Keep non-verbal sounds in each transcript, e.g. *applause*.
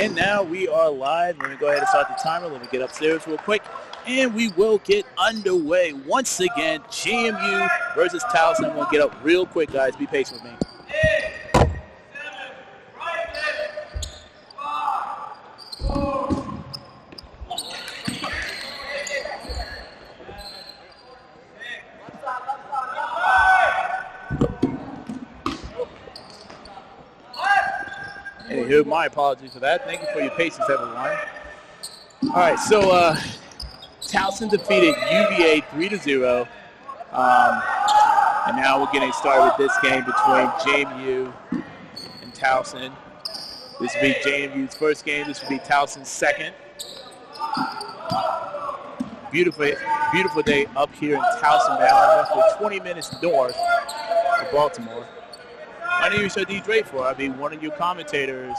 And now we are live. Let me go ahead and start the timer. Let me get upstairs real quick. And we will get underway once again. JMU versus Towson. We'll get up real quick, guys. Be patient with me. Anywho, my apologies for that. Thank you for your patience, everyone. All right, so uh, Towson defeated UVA 3 to 0. Um, and now we're getting started with this game between JMU and Towson. This will be JMU's first game. This will be Towson's second. Beautiful, beautiful day up here in Towson, Maryland, roughly 20 minutes north of Baltimore. My name is Shadi Drayford. I'll be one of your commentators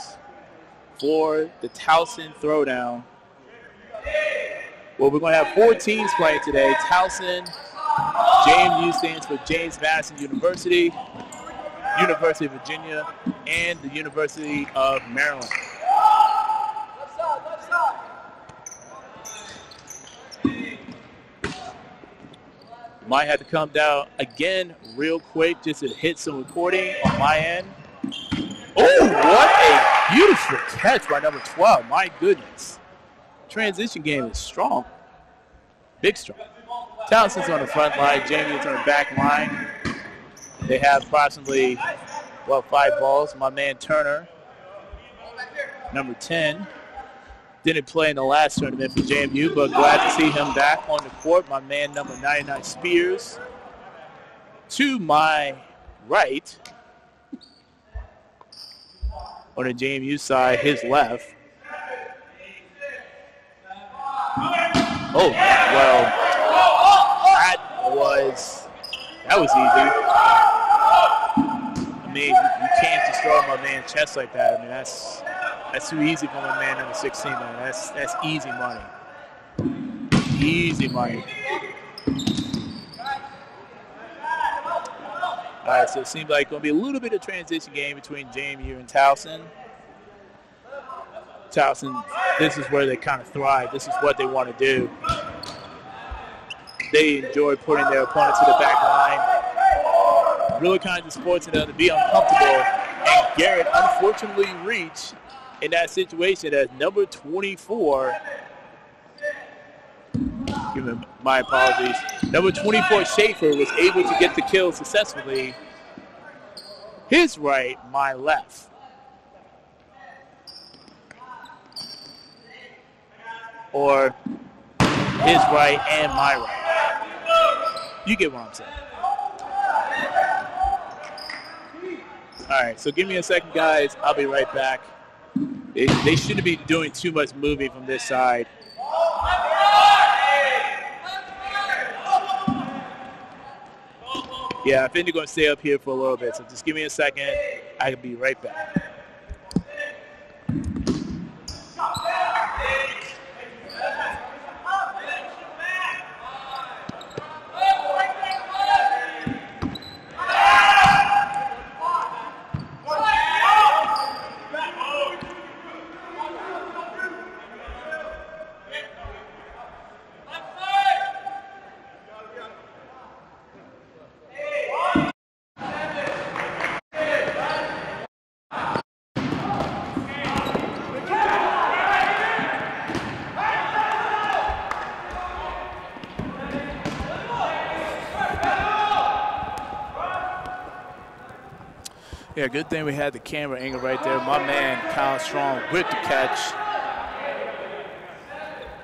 for the Towson Throwdown. Well, we're going to have four teams playing today. Towson, JMU stands for James Madison University, University of Virginia, and the University of Maryland. Might have to come down again real quick just to hit some recording on my end. Oh, what a beautiful catch by number 12. My goodness. Transition game is strong. Big strong. Towson's on the front line. JMU's on the back line. They have approximately, well, five balls. My man Turner, number 10, didn't play in the last tournament for JMU, but glad to see him back on the court. My man, number 99, Spears. To my right, on the JMU side, his left. Oh, well, that was, that was easy. I mean, you can't throw my man chest like that. I mean, that's that's too easy for my man number 16, man. That's that's easy money. Easy money. All right, so it seems like going to be a little bit of transition game between JMU and Towson. Towson, this is where they kind of thrive. This is what they want to do. They enjoy putting their opponent to the back line. Really kind of sports in them to be uncomfortable. Garrett unfortunately reached in that situation as number 24. Give my apologies. Number 24, Schaefer, was able to get the kill successfully. His right, my left. Or his right and my right. You get what I'm saying. All right, so give me a second, guys. I'll be right back. They, they shouldn't be doing too much moving from this side. Yeah, I think they're going to stay up here for a little bit, so just give me a second. I can be right back. Yeah, good thing we had the camera angle right there. My man, Kyle Strong, with the catch.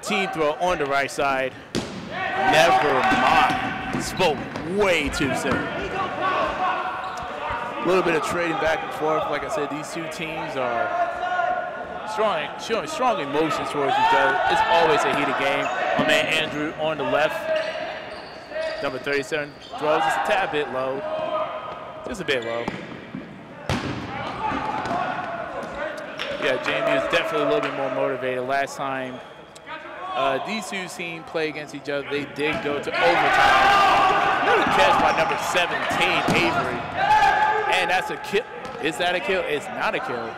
Team throw on the right side. Never mind. Spoke way too soon. A little bit of trading back and forth. Like I said, these two teams are strong, showing strong emotions towards each other. It's always a heated game. My man Andrew on the left. Number 37 throws just a tad bit low. Just a bit low. Yeah, JMU is definitely a little bit more motivated. Last time uh, these two teams play against each other, they did go to overtime. Another catch by number 17, Avery. And that's a kill. Is that a kill? It's not a kill.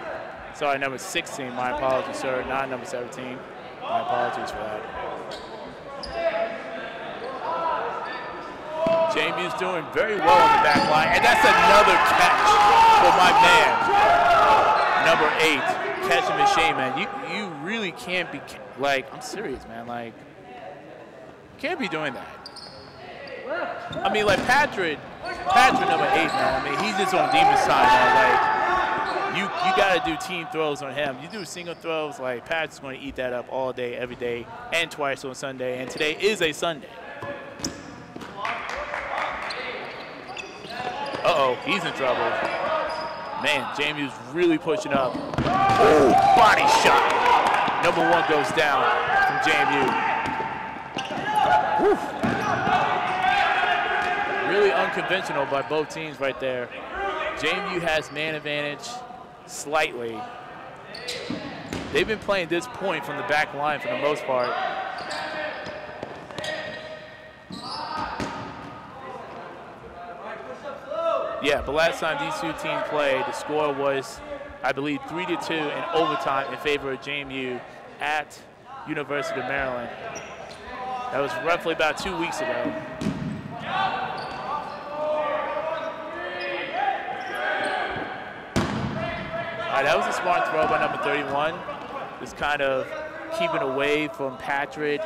Sorry, number 16. My apologies, sir. Not number 17. My apologies for that. JMU's doing very well on the back line, and that's another catch for my man, number eight, catching machine, man. You you really can't be like I'm serious, man. Like, can't be doing that. I mean, like Patrick, Patrick number eight, man. I mean, he's just on demon side, man. Like, you you gotta do team throws on him. You do single throws, like Patrick's to eat that up all day, every day, and twice on Sunday. And today is a Sunday. Uh-oh, he's in trouble. Man, JMU's really pushing up. Oh, body shot. Number one goes down from JMU. Really unconventional by both teams right there. JMU has man advantage slightly. They've been playing this point from the back line for the most part. Yeah, but last time these two teams played, the score was, I believe, three to two in overtime in favor of JMU at University of Maryland. That was roughly about two weeks ago. All right, that was a smart throw by number 31. Just kind of keeping away from Patrick.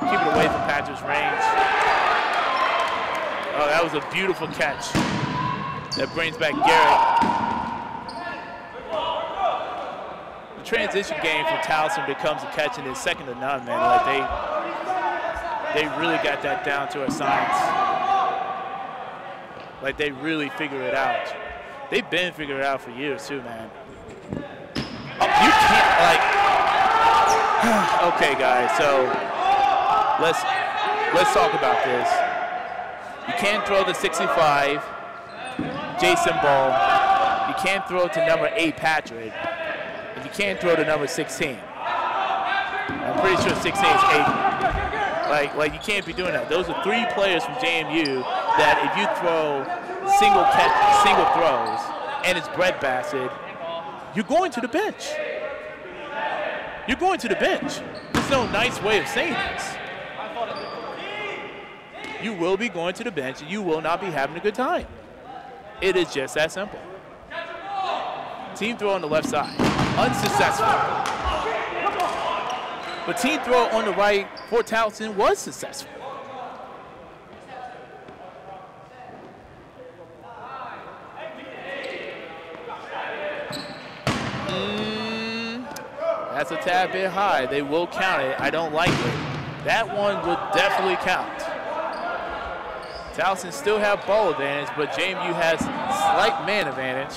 Keeping away from Patrick's range. Oh, that was a beautiful catch. That brings back Garrett. The transition game for Towson becomes a catch and it's second to none, man. Like they, they really got that down to a science. Like they really figure it out. They've been figuring it out for years too, man. Oh, you can't like. *sighs* okay, guys. So let's let's talk about this. You can't throw the 65, Jason Ball. You can't throw to number eight, Patrick. And you can't throw to number 16. I'm pretty sure 16 is eight. Like, like you can't be doing that. Those are three players from JMU that if you throw single single throws, and it's Brett Bassett, you're going to the bench. You're going to the bench. There's no nice way of saying this you will be going to the bench and you will not be having a good time. It is just that simple. Team throw on the left side, unsuccessful. But team throw on the right for Towson was successful. Mm, that's a tad bit high. They will count it. I don't like it. That one would definitely count. Towson still have ball advantage, but JMU has slight man advantage.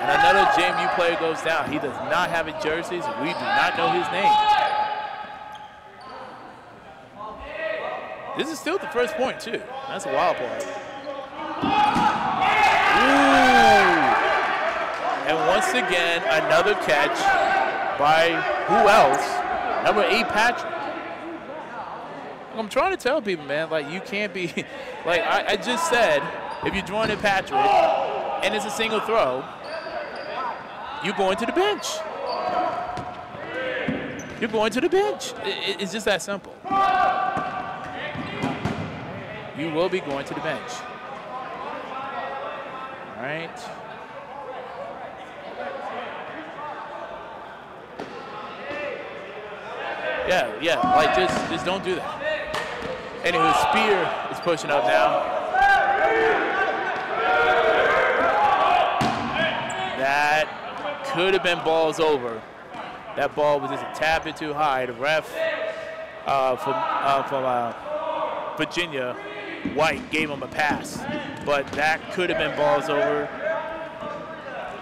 And another JMU player goes down. He does not have a jersey, we do not know his name. This is still the first point, too. That's a wild part. Ooh. And once again, another catch by who else? Number eight, Patrick. I'm trying to tell people, man, like you can't be, *laughs* like I, I just said, if you're at Patrick and it's a single throw, you're going to the bench. You're going to the bench. It, it's just that simple. You will be going to the bench. All right. Yeah, yeah, like just just don't do that. Anywho, Spear is pushing up now. That could have been balls over. That ball was just a tap too high. The ref uh, from, uh, from uh, Virginia, White, gave him a pass. But that could have been balls over.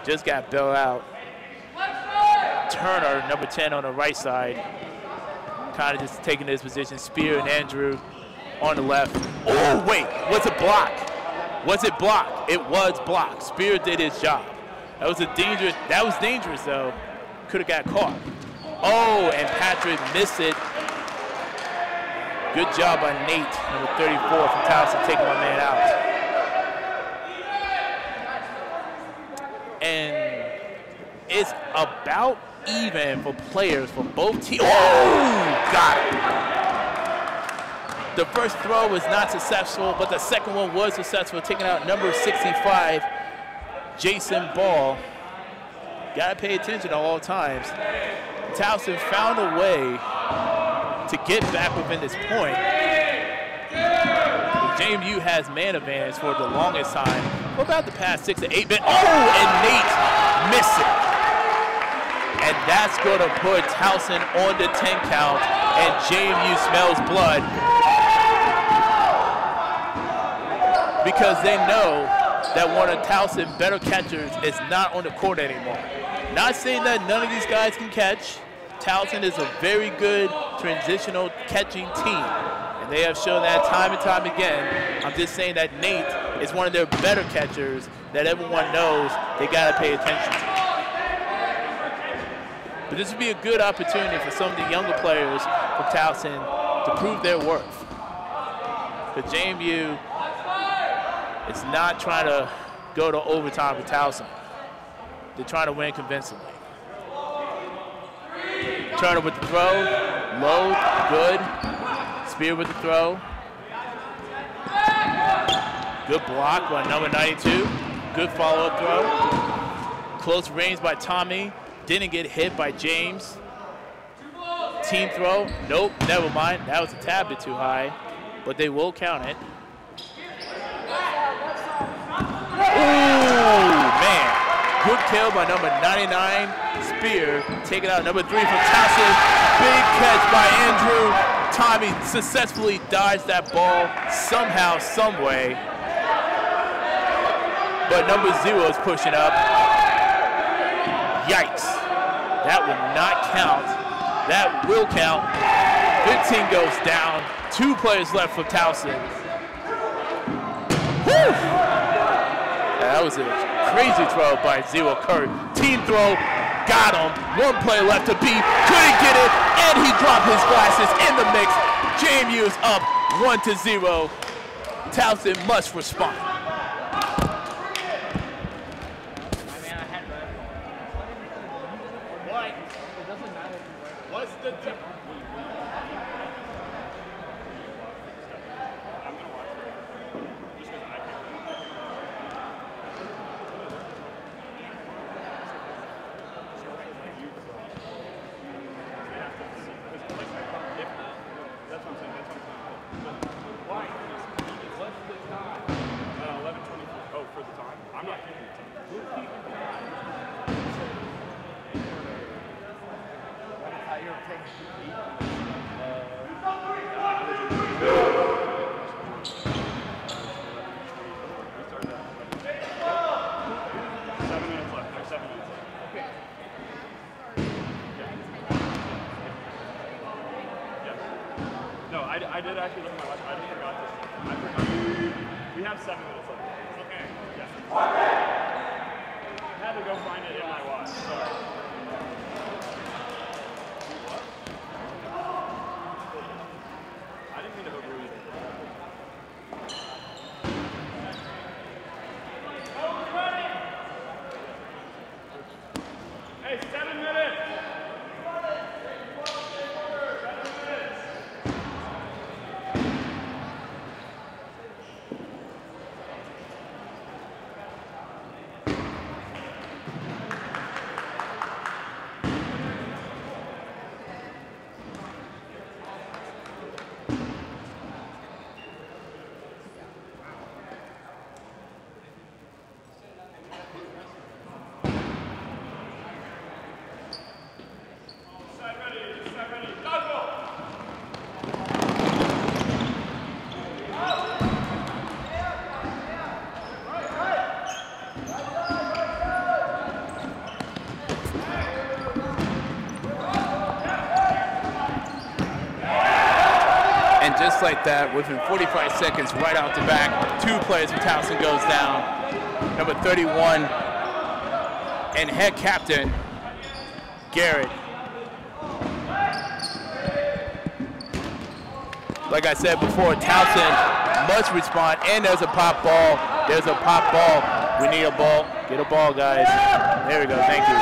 Just got bailed out. Turner, number 10 on the right side, kind of just taking his position. Spear and Andrew on the left. Oh, wait, was it block? Was it block? It was block. Spear did his job. That was a dangerous, that was dangerous though. Could have got caught. Oh, and Patrick missed it. Good job by Nate, number 34 from Towson, taking my man out. And it's about even for players from both teams. Oh, got it. The first throw was not successful, but the second one was successful, taking out number 65, Jason Ball. Gotta pay attention at all times. Towson found a way to get back within this point. JMU has man advantage for the longest time. For about the past six to eight minutes. Oh, and Nate missed it. And that's going to put Towson on the 10 count, and JMU smells blood because they know that one of Towson's better catchers is not on the court anymore. Not saying that none of these guys can catch. Towson is a very good transitional catching team. And they have shown that time and time again. I'm just saying that Nate is one of their better catchers that everyone knows they got to pay attention to. But this would be a good opportunity for some of the younger players from Towson to prove their worth. But JMU is not trying to go to overtime with Towson. They're trying to win convincingly. Turner with the throw. Low, good. Spear with the throw. Good block by number 92. Good follow-up throw. Close range by Tommy. Didn't get hit by James. Team throw. Nope, never mind. That was a tad bit too high, but they will count it. Ooh, man. Good kill by number 99, Spear. Taking out number three from Towson. Big catch by Andrew. Tommy successfully dodged that ball somehow, some way. But number zero is pushing up. Yikes. That will not count. That will count. 15 goes down. Two players left for Towson. That was a crazy throw by Zero Curry. Team throw, got him. One play left to beat, couldn't get it, and he dropped his glasses in the mix. JMU is up one to zero. Towson must respond. have seven minutes left. Okay. Yeah. I had to go find it in my watch. Like that within 45 seconds right out the back. Two players from Towson goes down. Number 31 and head captain Garrett. like I said before, Towson must respond. And there's a pop ball. There's a pop ball. We need a ball. Get a ball, guys. There we go. Thank you.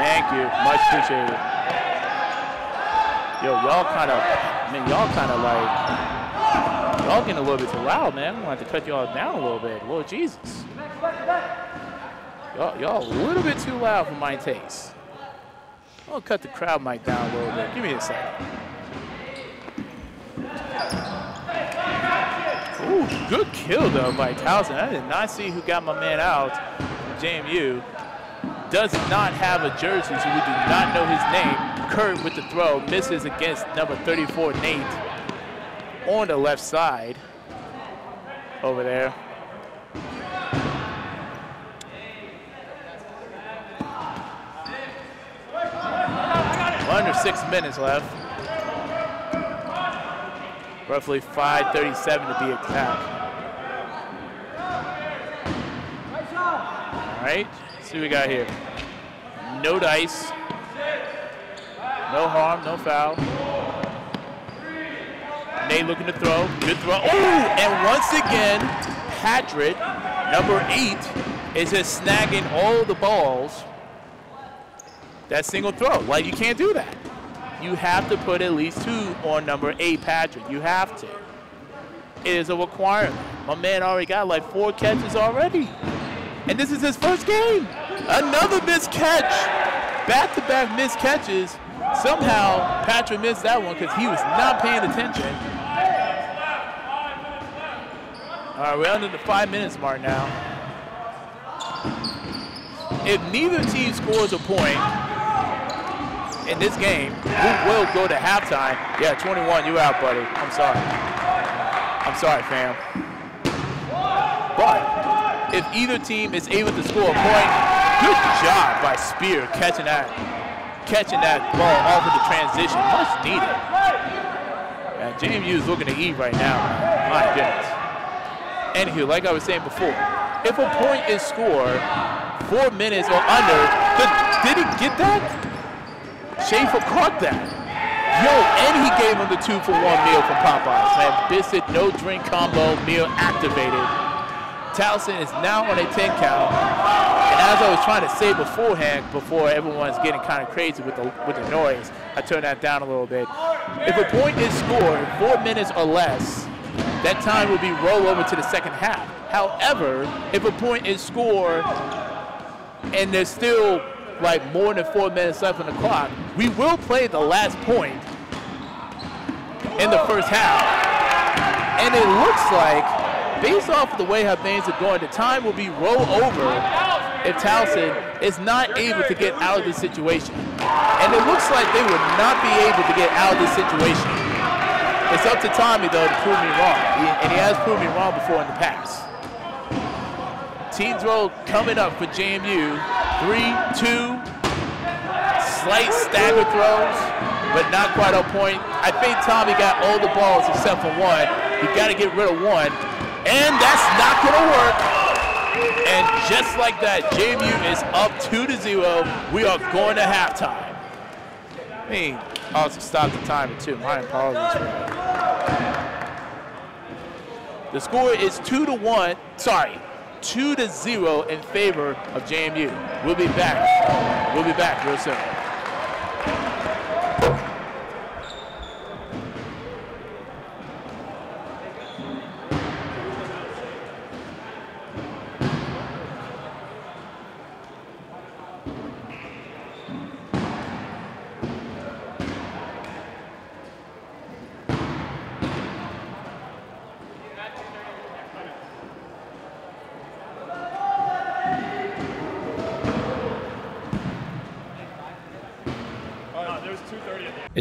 Thank you. Much appreciated. Yo, y'all kind of, I mean, y'all kind of like, y'all getting a little bit too loud, man. I'm going to have to cut y'all down a little bit. Lord Jesus. Y'all, y'all a little bit too loud for my taste. I'll cut the crowd mic down a little bit. Give me a second. Ooh, good kill though by Towson. I did not see who got my man out. JMU does not have a jersey, so we do not know his name. Kurt with the throw misses against number 34, Nate, on the left side over there. Under six minutes left. Roughly 5.37 to be exact. All right, see what we got here. No dice. No harm, no foul. Nate looking to throw. Good throw. Oh, and once again, Patrick, number eight, is just snagging all the balls. That single throw. Like, you can't do that. You have to put at least two on number eight, Patrick. You have to. It is a requirement. My man already got like four catches already. And this is his first game. Another missed catch. Back-to-back missed catches. Somehow, Patrick missed that one because he was not paying attention. All right, we're under the five minutes mark now. If neither team scores a point in this game, we will go to halftime. Yeah, 21, you out, buddy. I'm sorry. I'm sorry, fam. But if either team is able to score a point, good job by Spear catching that, catching that ball off of the transition. Much needed. And JMU is looking to eat right now. My goodness. Anywho, like I was saying before, if a point is scored four minutes or under, did he get that? Schaefer caught that. Yo, and he gave him the two for one meal from Popeyes. Man, biscuit, no drink combo, meal activated. Towson is now on a 10 count. As I was trying to say beforehand, before everyone's getting kind of crazy with the with the noise, I turned that down a little bit. If a point is scored four minutes or less, that time will be roll over to the second half. However, if a point is scored and there's still like more than four minutes left on the clock, we will play the last point in the first half. And it looks like, based off of the way how things are going, the time will be roll over if Towson is not able to get out of this situation. And it looks like they would not be able to get out of this situation. It's up to Tommy, though, to prove me wrong. And he has proved me wrong before in the past. Team throw coming up for JMU. Three, two, slight stagger throws, but not quite on point. I think Tommy got all the balls except for one. You got to get rid of one. And that's not going to work. And just like that, JMU is up two to zero. We are going to halftime. I mean, I also stop the timer too. My apologies. The score is two to one. Sorry, two to zero in favor of JMU. We'll be back. We'll be back real soon.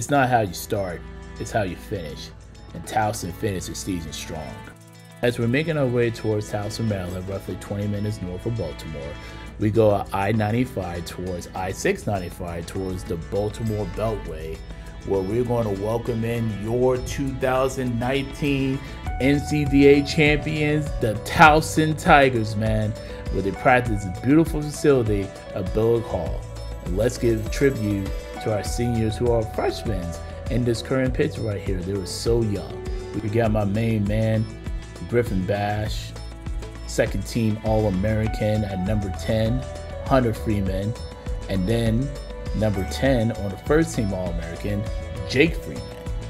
It's not how you start, it's how you finish. And Towson finished the season strong. As we're making our way towards Towson, Maryland, roughly 20 minutes north of Baltimore, we go I 95 towards I 695 towards the Baltimore Beltway, where we're going to welcome in your 2019 NCDA champions, the Towson Tigers, man, where they practice a beautiful facility at Burdick Hall. And let's give tribute to our seniors who are freshmen in this current pitch right here. They were so young. We got my main man, Griffin Bash, second team All American at number 10, Hunter Freeman, and then number 10 on the first team All American, Jake Freeman.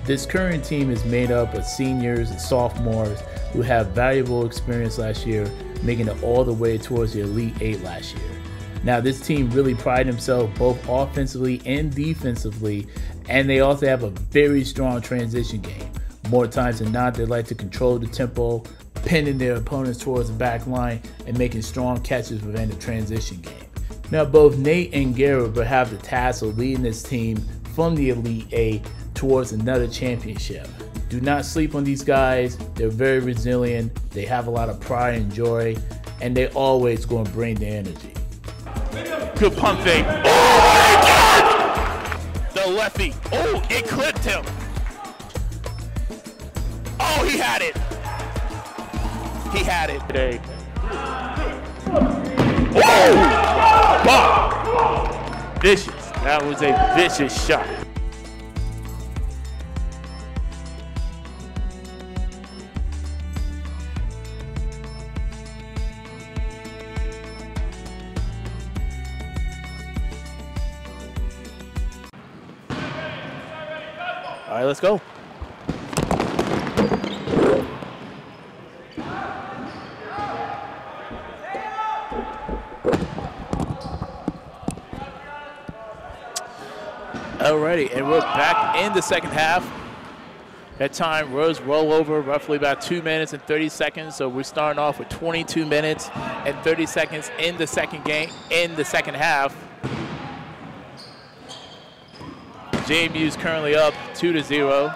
This current team is made up of seniors and sophomores who have valuable experience last year, making it all the way towards the Elite Eight last year. Now, this team really pride themselves both offensively and defensively, and they also have a very strong transition game. More times than not, they like to control the tempo, pinning their opponents towards the back line, and making strong catches within the transition game. Now, both Nate and Garrett will have the task of leading this team from the Elite Eight towards another championship. Do not sleep on these guys. They're very resilient. They have a lot of pride and joy, and they always going to bring the energy. Good pump fake. Oh my God! The lefty. Oh, it clipped him. Oh, he had it. He had it today. Oh! Vicious. That was a vicious shot. Let's go. Alrighty, and we're back in the second half. That time Rose roll over roughly about two minutes and 30 seconds. So we're starting off with 22 minutes and 30 seconds in the second game, in the second half. JMU is currently up two to zero.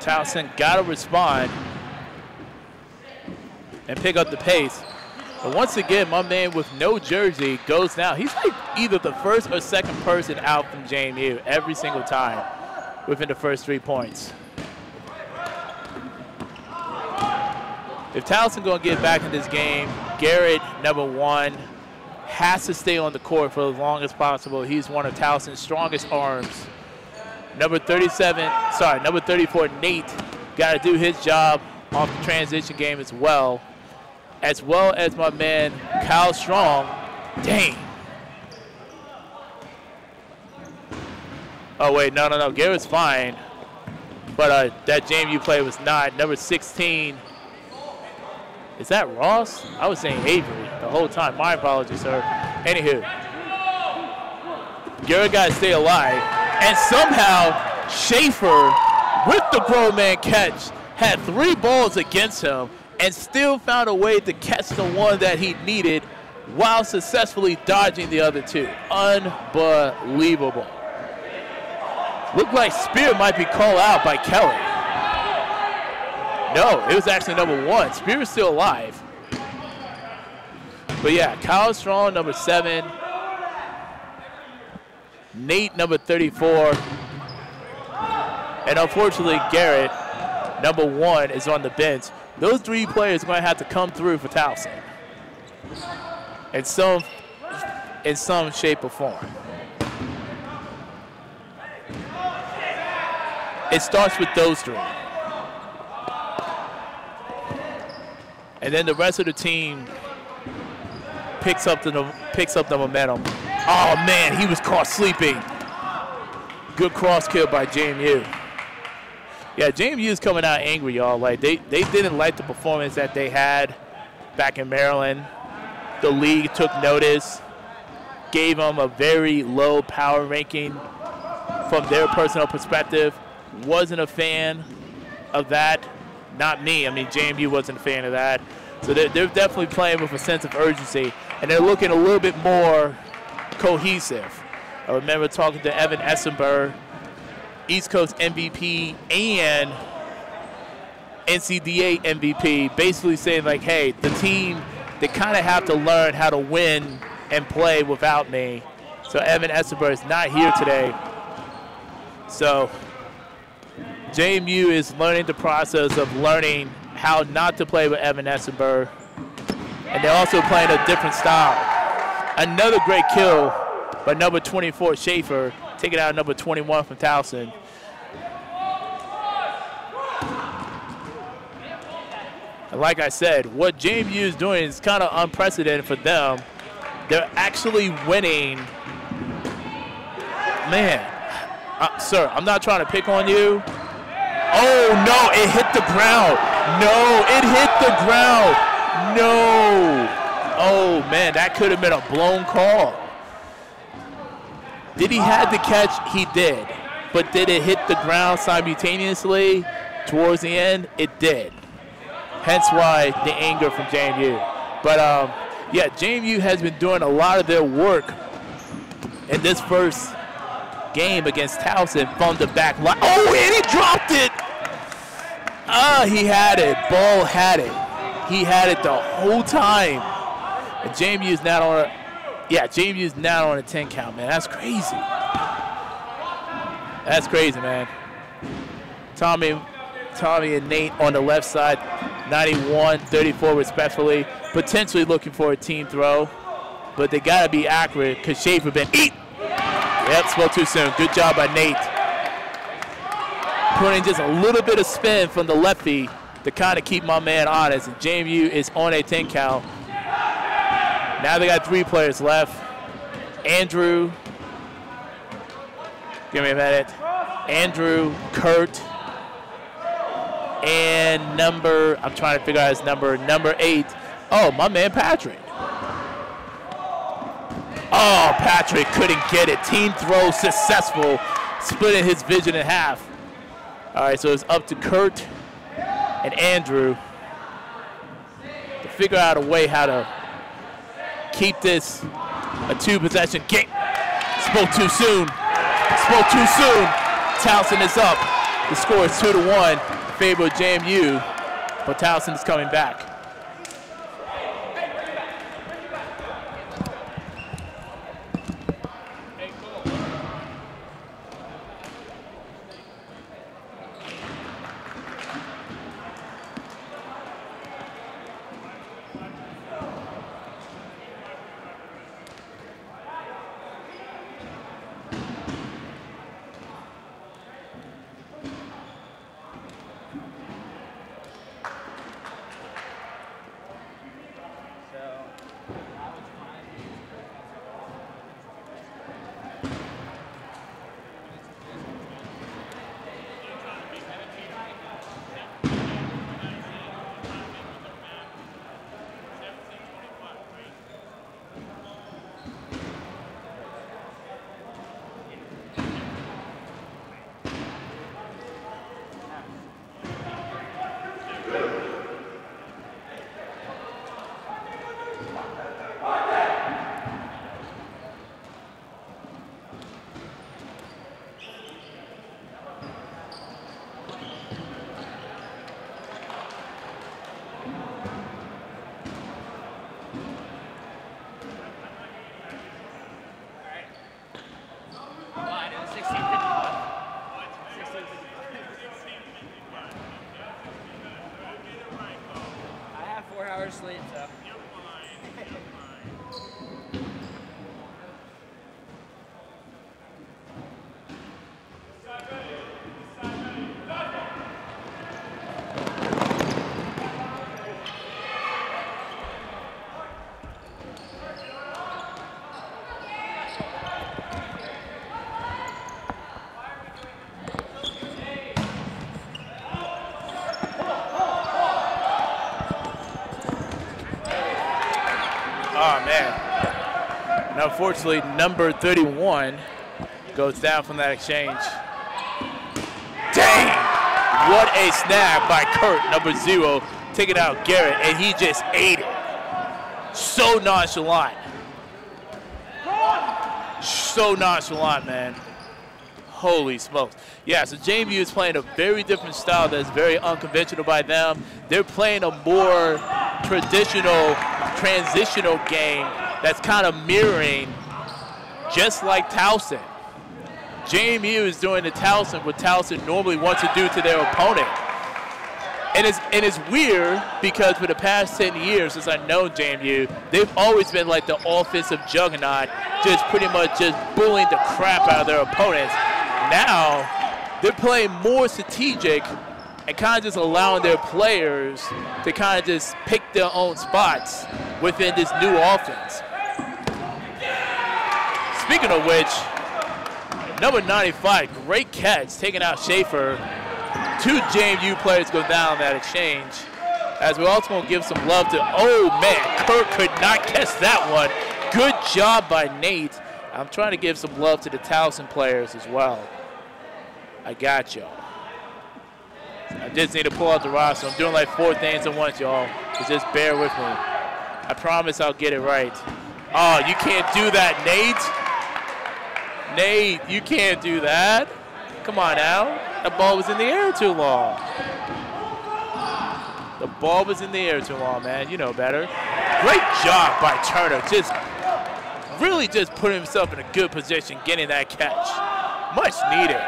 Towson got to respond and pick up the pace. But once again, my man with no jersey goes down. He's like either the first or second person out from JMU every single time within the first three points. If Towson going to get back in this game, Garrett, number one, has to stay on the court for as long as possible. He's one of Towson's strongest arms. Number 37, sorry, number 34, Nate, got to do his job off the transition game as well, as well as my man, Kyle Strong. Dang. Oh, wait, no, no, no, Garrett's fine. But uh, that you played was not. Number 16, is that Ross? I was saying Avery the whole time. My apologies, sir. Anywho, Garrett got to stay alive. And somehow, Schaefer, with the pro man catch, had three balls against him and still found a way to catch the one that he needed while successfully dodging the other two. Unbelievable. Looked like Spear might be called out by Kelly. No, it was actually number one. Spear is still alive. But yeah, Kyle Strong, number seven. Nate, number 34. And unfortunately, Garrett, number one, is on the bench. Those three players are going to have to come through for Towson in some, in some shape or form. It starts with those three. And then the rest of the team picks up the picks up the momentum. Oh man, he was caught sleeping. Good cross kill by JMU. Yeah, JMU is coming out angry, y'all. Like they, they didn't like the performance that they had back in Maryland. The league took notice, gave them a very low power ranking from their personal perspective. Wasn't a fan of that. Not me. I mean, JMU wasn't a fan of that. So they're, they're definitely playing with a sense of urgency, and they're looking a little bit more cohesive. I remember talking to Evan Essenberg, East Coast MVP and NCDA MVP, basically saying like, hey, the team, they kind of have to learn how to win and play without me. So Evan Essenberg is not here today. So JMU is learning the process of learning how not to play with Evan Essenberg. And they're also playing a different style. Another great kill by number 24, Schaefer. Taking out number 21 from Towson. And like I said, what JMU is doing is kind of unprecedented for them. They're actually winning. Man, uh, sir, I'm not trying to pick on you. Oh, no, it hit the ground. No, it hit the ground. No. Oh, man, that could have been a blown call. Did he have the catch? He did. But did it hit the ground simultaneously towards the end? It did. Hence why the anger from JMU. But um, yeah, JMU has been doing a lot of their work in this first game against Towson from the back line. Oh, and he dropped it. Ah, he had it. Ball had it. He had it the whole time. And JMU is now on a, yeah, JMU is now on a 10 count, man. That's crazy. That's crazy, man. Tommy, Tommy and Nate on the left side, 91, 34 respectfully. Potentially looking for a team throw, but they got to be accurate because Schaefer been eat. Yep, spoke too soon. Good job by Nate. Putting just a little bit of spin from the lefty to kind of keep my man honest. JMU is on a 10 count. Now they got three players left. Andrew, give me a minute. Andrew, Kurt, and number, I'm trying to figure out his number, number eight. Oh, my man Patrick. Oh, Patrick couldn't get it. Team throw successful, splitting his vision in half. All right, so it's up to Kurt and Andrew to figure out a way how to keep this a two possession game. Spoke too soon. Spoke too soon. Towson is up. The score is two to one in favor of JMU, but Towson is coming back. Unfortunately, number 31 goes down from that exchange. Dang! What a snap by Kurt, number zero, taking out Garrett, and he just ate it. So nonchalant. So nonchalant, man. Holy smokes. Yeah, so JMU is playing a very different style that's very unconventional by them. They're playing a more traditional, transitional game that's kind of mirroring just like Towson. JMU is doing to Towson what Towson normally wants to do to their opponent. And it's, and it's weird because for the past 10 years since I've known JMU, they've always been like the offensive juggernaut just pretty much just bullying the crap out of their opponents. Now they're playing more strategic and kind of just allowing their players to kind of just pick their own spots within this new offense. Speaking of which, number 95, great catch, taking out Schaefer. Two JMU players go down that exchange. As we also to give some love to, oh man, Kirk could not catch that one. Good job by Nate. I'm trying to give some love to the Towson players as well. I got y'all. I just need to pull out the roster. I'm doing like four things at once, y'all. So just bear with me. I promise I'll get it right. Oh, you can't do that, Nate. Nate, you can't do that. Come on now. The ball was in the air too long. The ball was in the air too long, man. You know better. Great job by Turner. Just really just putting himself in a good position, getting that catch. Much needed.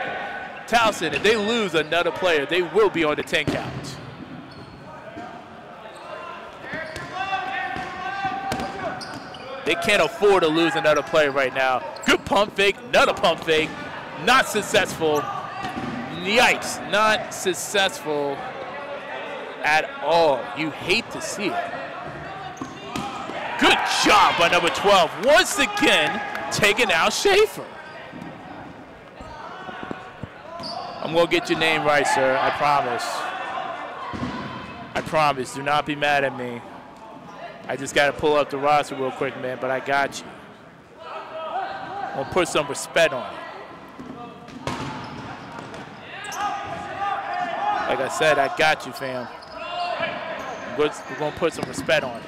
Towson, if they lose another player, they will be on the 10 count. They can't afford to lose another player right now. Good pump fake, another pump fake. Not successful. Yikes, not successful at all. You hate to see it. Good job by number 12. Once again, taking out Schaefer. I'm going to get your name right, sir. I promise. I promise. Do not be mad at me. I just got to pull up the roster real quick, man, but I got you. To put some respect on it. Like I said, I got you, fam. We're going to put some respect on it.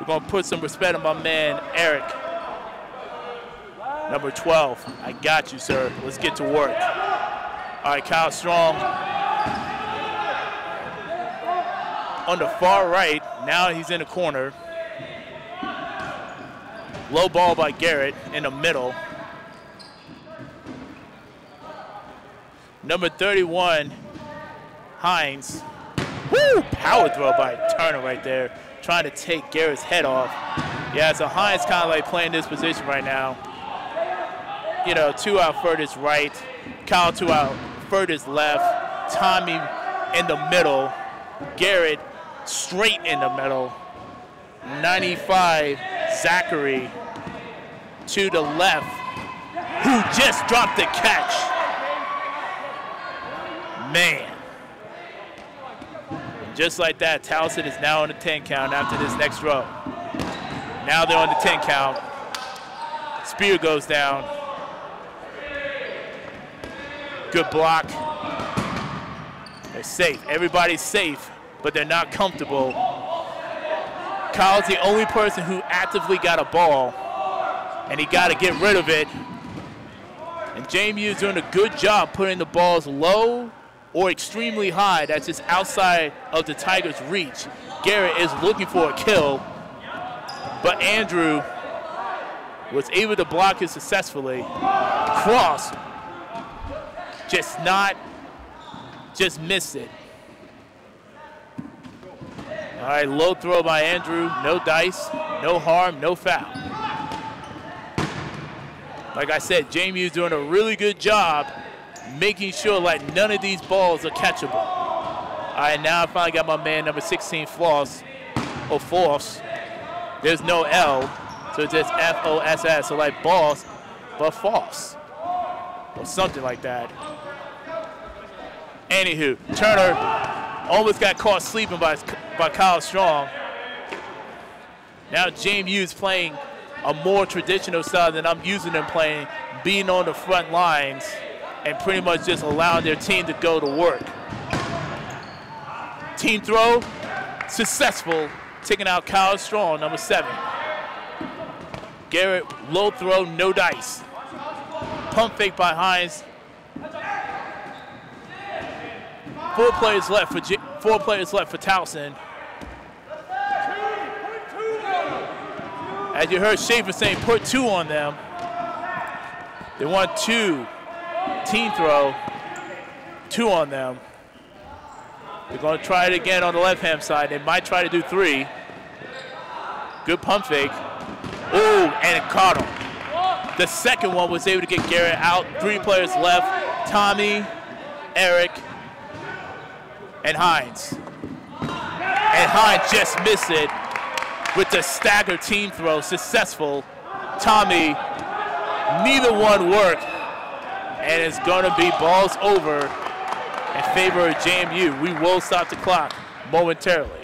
We're going to put some respect on my man, Eric. Number 12. I got you, sir. Let's get to work. All right, Kyle Strong. On the far right, now he's in the corner. Low ball by Garrett in the middle. Number 31, Hines. Woo! Power throw by Turner right there, trying to take Garrett's head off. Yeah, so Hines kind of like playing this position right now. You know, two out furthest right, Kyle two out furthest left, Tommy in the middle, Garrett straight in the middle, 95 Zachary to the left, who just dropped the catch. Man. Just like that, Towson is now on the 10 count after this next row. Now they're on the 10 count. Spear goes down. Good block. They're safe. Everybody's safe, but they're not comfortable. Kyle's the only person who actively got a ball, and he got to get rid of it. And JMU is doing a good job putting the balls low or extremely high that's just outside of the Tigers' reach. Garrett is looking for a kill, but Andrew was able to block it successfully. Cross just not, just missed it. All right, low throw by Andrew. No dice, no harm, no foul. Like I said, JMU is doing a really good job making sure like none of these balls are catchable. All right, now I finally got my man number 16, Floss, or Force. There's no L, so it's just F-O-S-S, so like boss, but false, or something like that. Anywho, Turner almost got caught sleeping by, by Kyle Strong. Now JMU is playing a more traditional style than I'm using them playing, being on the front lines and pretty much just allowing their team to go to work. Team throw, successful, taking out Kyle Strong, number seven. Garrett, low throw, no dice. Pump fake by Hines. Four players left for J four players left for Towson. As you heard Schaefer saying, put two on them. They want two team throw, two on them. They're going to try it again on the left-hand side. They might try to do three. Good pump fake. Ooh, and it caught him. The second one was able to get Garrett out. Three players left. Tommy, Eric, and Hines. And Hines just missed it with the stagger team throw. Successful. Tommy, neither one worked. And it's going to be balls over in favor of JMU. We will stop the clock momentarily.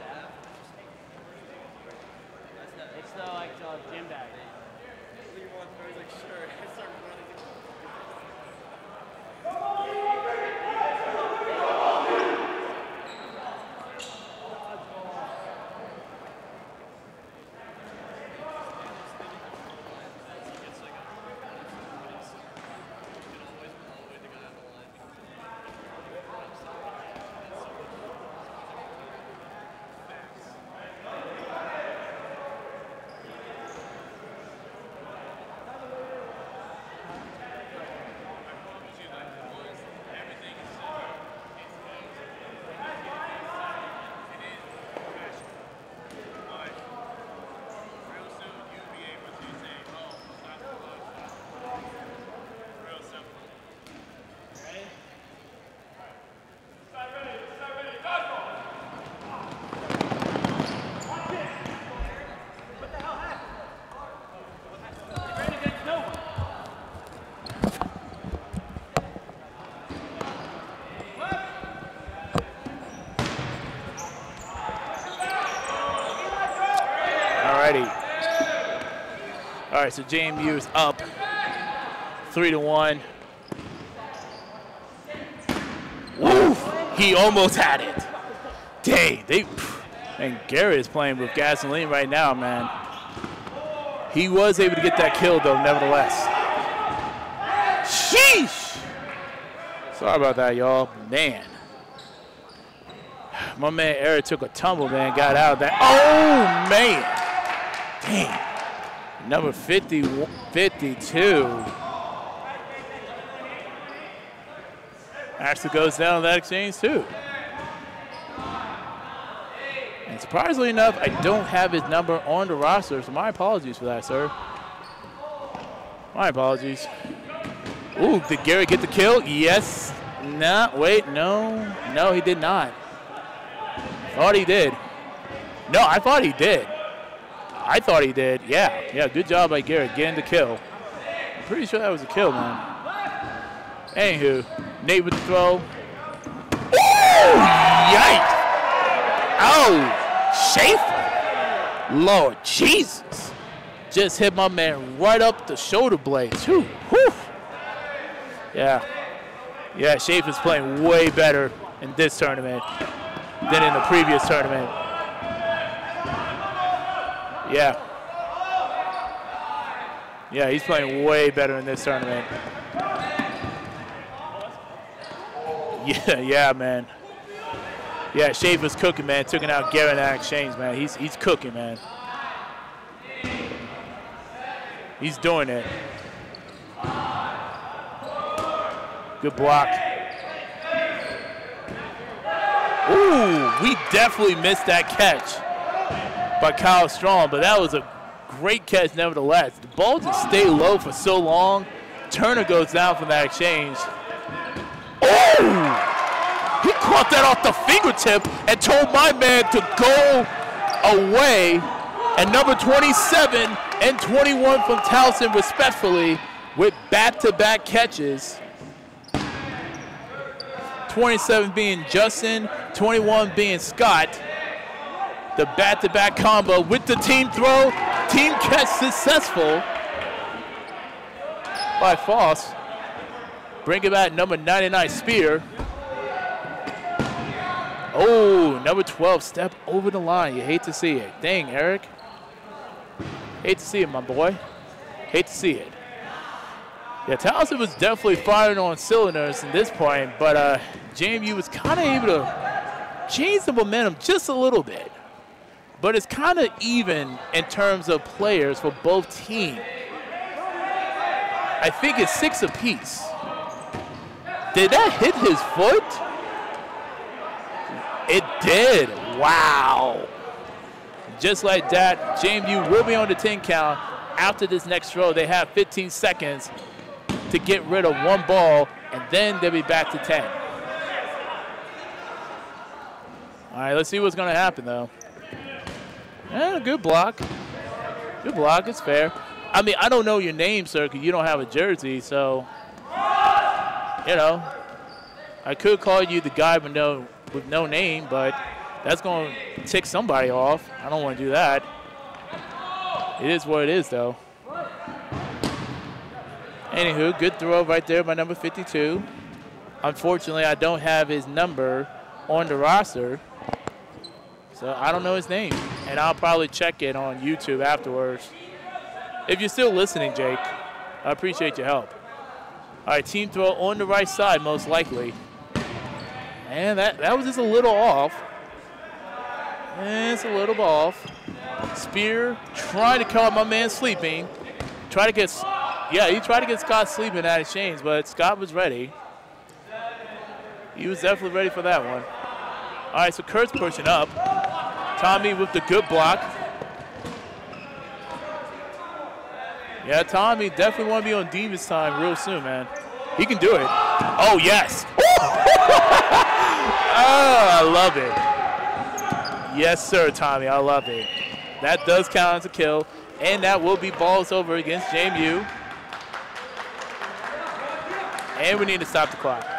Bag? It's the like the gym bag. Alrighty. All right, so JMU is up three to one. Woo! He almost had it. Dang, they and Garrett is playing with gasoline right now, man. He was able to get that kill though, nevertheless. Sheesh! Sorry about that, y'all. Man. My man Eric took a tumble, man, got out of that. Oh, man. Dang number 50, 52. Actually goes down that exchange too. And surprisingly enough, I don't have his number on the roster, so my apologies for that, sir. My apologies. Ooh, did Gary get the kill? Yes. Nah, wait, no. No, he did not. Thought he did. No, I thought he did. I thought he did. Yeah, yeah, good job by Garrett getting the kill. I'm pretty sure that was a kill, man. Anywho, Nate with the throw. Oh, yikes. Oh, Schaefer. Lord Jesus. Just hit my man right up the shoulder blades. Whew, whew. Yeah. Yeah, Schaefer's playing way better in this tournament than in the previous tournament. Yeah. Yeah, he's playing way better in this tournament. *laughs* Yeah, yeah, man. Yeah, Schaefer's cooking, man. Taking out Garrett exchange, man. He's he's cooking, man. He's doing it. Good block. Ooh, we definitely missed that catch by Kyle Strong, but that was a great catch nevertheless. The ball just stayed low for so long. Turner goes down from that exchange. Oh! He caught that off the fingertip and told my man to go away. And number 27 and 21 from Towson respectfully with back-to-back catches. 27 being Justin, 21 being Scott. The back-to-back combo with the team throw. Team catch successful by Foss. Bring it back, number 99, Spear. Oh, number 12, step over the line. You hate to see it. Dang, Eric. Hate to see it, my boy. Hate to see it. Yeah, Towson was definitely firing on cylinders at this point, but uh, JMU was kind of able to change the momentum just a little bit. But it's kind of even in terms of players for both teams. I think it's six apiece. Did that hit his foot? It did. Wow. Just like that, JMU will be on the 10 count. After this next throw, they have 15 seconds to get rid of one ball, and then they'll be back to 10. All right, let's see what's going to happen, though. Yeah, good block. Good block. It's fair. I mean, I don't know your name, sir, because you don't have a jersey, so, you know, I could call you the guy with no, with no name, but that's going to tick somebody off. I don't want to do that. It is what it is, though. Anywho, good throw right there by number 52. Unfortunately, I don't have his number on the roster, so I don't know his name. And I'll probably check it on YouTube afterwards. If you're still listening, Jake, I appreciate your help. All right, team throw on the right side, most likely. And that, that was just a little off. And it's a little off. Spear trying to call my man sleeping. Try to get, yeah, he tried to get Scott sleeping at chains, but Scott was ready. He was definitely ready for that one. All right, so Kurt's pushing up. Tommy with the good block. Yeah, Tommy definitely want to be on Divas time real soon, man. He can do it. Oh, yes. oh, *laughs* I love it. Yes, sir, Tommy. I love it. That does count as a kill, and that will be balls over against JMU. And we need to stop the clock.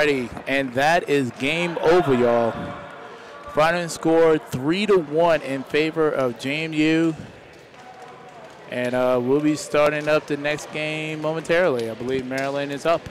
Alrighty, and that is game over, y'all. Final score three to one in favor of JMU. And uh, we'll be starting up the next game momentarily. I believe Maryland is up.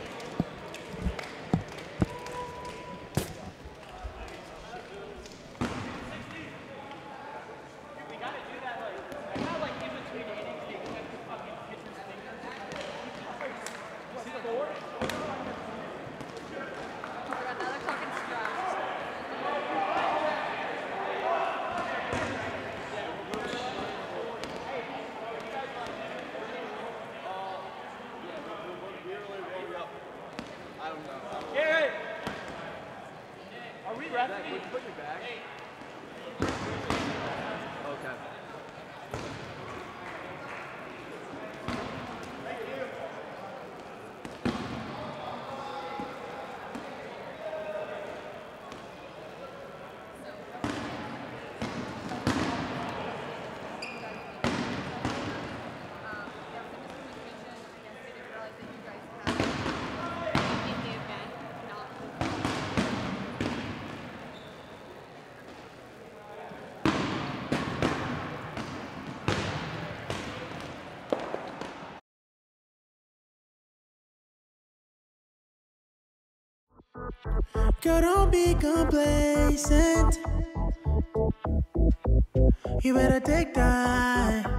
Girl, don't be complacent. You better take time.